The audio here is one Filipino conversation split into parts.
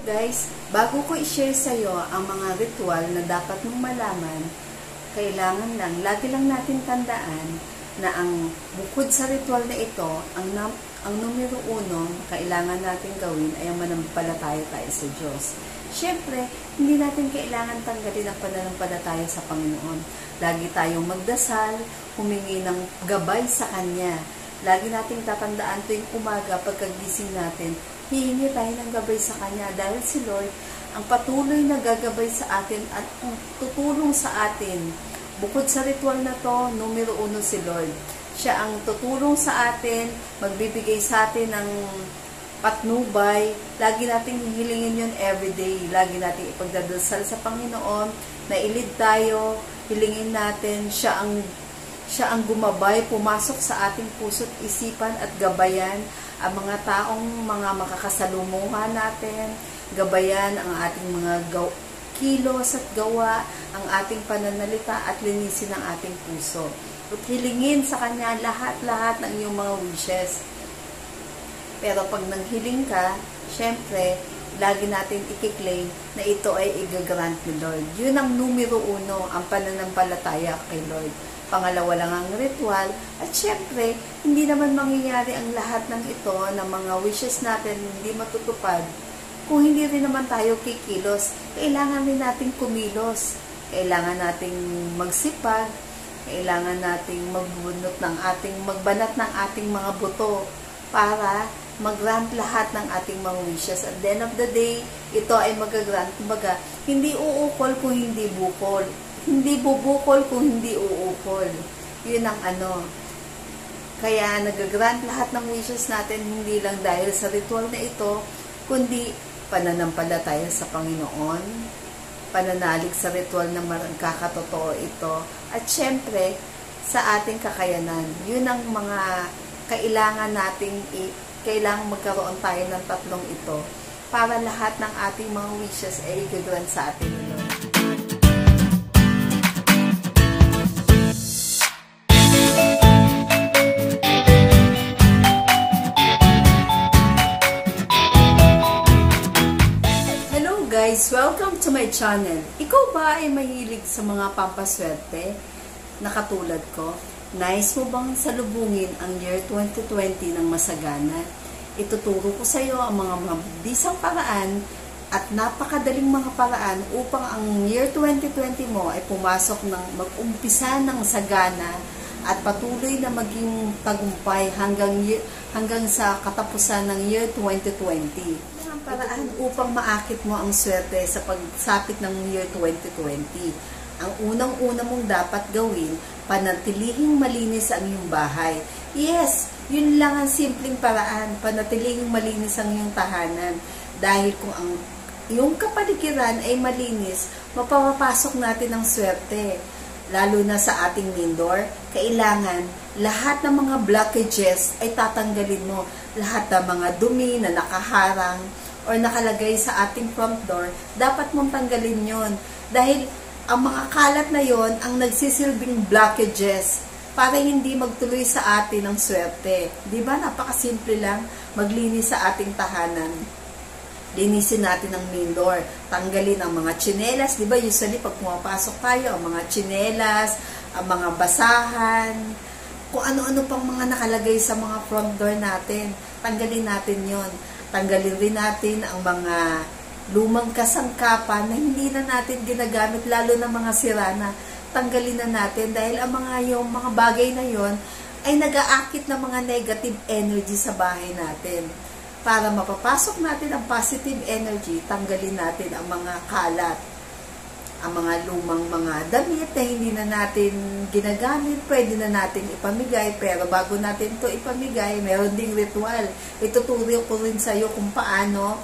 Guys, bago ko i-share sa iyo ang mga ritual na dapat mong malaman, kailangan lang, lagi lang natin tandaan na ang bukod sa ritual na ito, ang, ang numero uno na kailangan natin gawin ay ang manampalataya tayo sa Diyos. Siyempre, hindi natin kailangan tanggalin ang pananampalataya sa Panginoon. Lagi tayong magdasal, humingi ng gabay sa Kanya. Lagi nating tatandaan tuwing umaga pagkagising natin, hihingi tayo ng gabay sa Kanya dahil si Lord ang patuloy na gagabay sa atin at ang tutulong sa atin. Bukod sa ritual na to, numero uno si Lord. Siya ang tutulong sa atin, magbibigay sa atin ng patnubay. Lagi nating hihilingin yun everyday. Lagi nating ipagdadasal sa Panginoon na ilid tayo, hilingin natin siya ang siya ang gumabay, pumasok sa ating puso't isipan at gabayan ang mga taong mga makakasalumuhan natin, gabayan ang ating mga kilos at gawa, ang ating pananalita at linisin ang ating puso. At hilingin sa Kanya lahat-lahat ng iyong mga wishes. Pero pag nanghiling ka, syempre, lagi natin ikiklaim na ito ay igagrant ni Lord. Yun ang numero uno, ang pananampalataya kay Lord pangalawa lang ang ritual, at syempre, hindi naman mangyayari ang lahat ng ito, ng mga wishes natin hindi matutupad, kung hindi rin naman tayo kikilos. Kailangan rin nating kumilos. Kailangan nating magsipag, kailangan nating magbunot ng ating, magbanat ng ating mga buto para mag-grant lahat ng ating mga wishes. At the end of the day, ito ay mag-grant. Kumbaga, hindi uukol kung hindi bukol hindi bubukol kung hindi uukol. Yun ang ano. Kaya nagagrant lahat ng wishes natin hindi lang dahil sa ritual na ito, kundi pananampalataya sa Panginoon, pananalig sa ritual na kakatotoo ito, at syempre, sa ating kakayanan. Yun ang mga kailangan nating kailangan magkaroon tayo ng tatlong ito para lahat ng ating mga wishes ay igagrant sa ating Welcome to my channel. Ikaw ba ay mahilig sa mga pampaswerte na katulad ko? Nice mo bang salubungin ang year 2020 ng masagana? Ituturo ko sa iyo ang mga mabisang paraan at napakadaling mga paraan upang ang year 2020 mo ay pumasok ng mag-umpisa ng sagana at patuloy na maging tagumpay hanggang hanggang sa katapusan ng year 2020 paraan upang maakit mo ang swerte sa pagsapit ng year 2020. Ang unang-una mong dapat gawin, panatilihing malinis ang iyong bahay. Yes, yun lang ang simpleng paraan, panatilihing malinis ang iyong tahanan. Dahil kung ang iyong kapaligiran ay malinis, mapapasok natin ang swerte. Lalo na sa ating main door, kailangan lahat ng mga blockages ay tatanggalin mo. Lahat ng mga dumi na nakaharang, or nakalagay sa ating front door, dapat mong tanggalin yon Dahil ang mga kalat na yon ang nagsisilbing blockages para hindi magtuloy sa atin ang swerte. Di ba? Napakasimple lang maglinis sa ating tahanan. Linisin natin ang main door. Tanggalin ang mga chinelas. Di ba? Usually pag pumapasok tayo, ang mga chinelas, ang mga basahan, kung ano-ano pang mga nakalagay sa mga front door natin. Tanggalin natin yon Tanggalin rin natin ang mga lumang kasangkapan na hindi na natin ginagamit, lalo na mga sirana. Tanggalin na natin dahil ang mga yung mga bagay na yon ay nag-aakit ng mga negative energy sa bahay natin. Para mapapasok natin ang positive energy, tanggalin natin ang mga kalat ang mga lumang mga damit na hindi na natin ginagamit, pwede na natin ipamigay. Pero bago natin to ipamigay, meron ding ritual. Ituturo ko rin sa iyo kung paano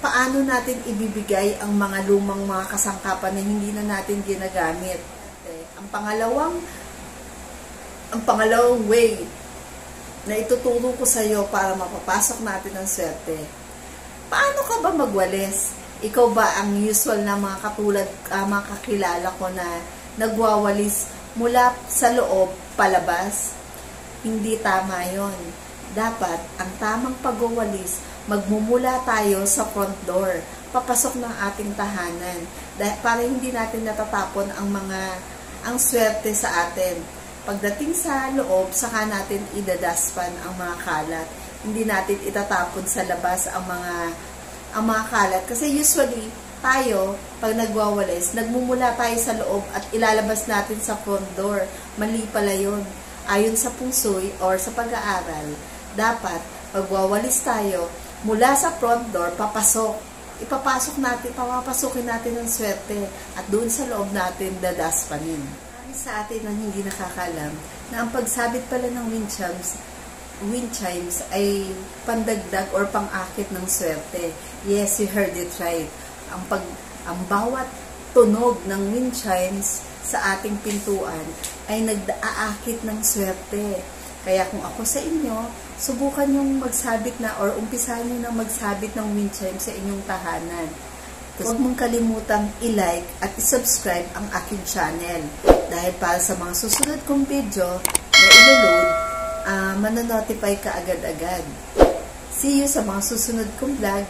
paano natin ibibigay ang mga lumang mga kasangkapan na hindi na natin ginagamit. Okay. Ang pangalawang ang pangalawang way na ituturo ko sa iyo para mapapasok natin ang swerte. Paano ka ba magwalis? Ikaw ba ang usual na mga katulad, uh, mga kakilala ko na nagwawalis mula sa loob palabas? Hindi tama yon. Dapat, ang tamang pagwawalis, magmumula tayo sa front door, papasok ng ating tahanan, dahil para hindi natin natatapon ang mga ang swerte sa atin. Pagdating sa loob, saka natin idadaspan ang mga kalat. Hindi natin itatapon sa labas ang mga ang mga kalat kasi usually tayo, pag nagwawalis, nagmumula tayo sa loob at ilalabas natin sa front door. Mali pala yun. Ayon sa pusoy or sa pag-aaral, dapat pagwawalis tayo, mula sa front door, papasok. Ipapasok natin, papapasokin natin ang swerte at doon sa loob natin dadaspanin. Marami sa atin ang hindi nakakalam na ang pagsabit pala ng wind chimes wind chimes ay pandagdag or pang-akit ng swerte. Yes, you heard it right ang pag ang bawat tunog ng wind chimes sa ating pintuan ay nagdaakit ng swerte. Kaya kung ako sa inyo, subukan yung magsabit na or umpisahan nyo na magsabit ng wind chimes sa inyong tahanan. Huwag mong kalimutang i-like at i-subscribe ang aking channel. Dahil para sa mga susunod kong video na ilo-load, uh, manonotify ka agad-agad. See you sa mga susunod kong vlog.